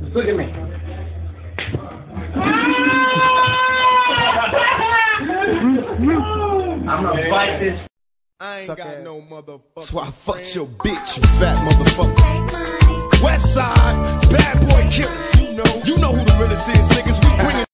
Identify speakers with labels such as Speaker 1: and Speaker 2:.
Speaker 1: Look at me. I'm gonna bite this.
Speaker 2: I ain't
Speaker 3: Suck
Speaker 2: got
Speaker 3: ass.
Speaker 2: no motherfucker.
Speaker 3: That's why I fucked your bitch, you fat motherfucker.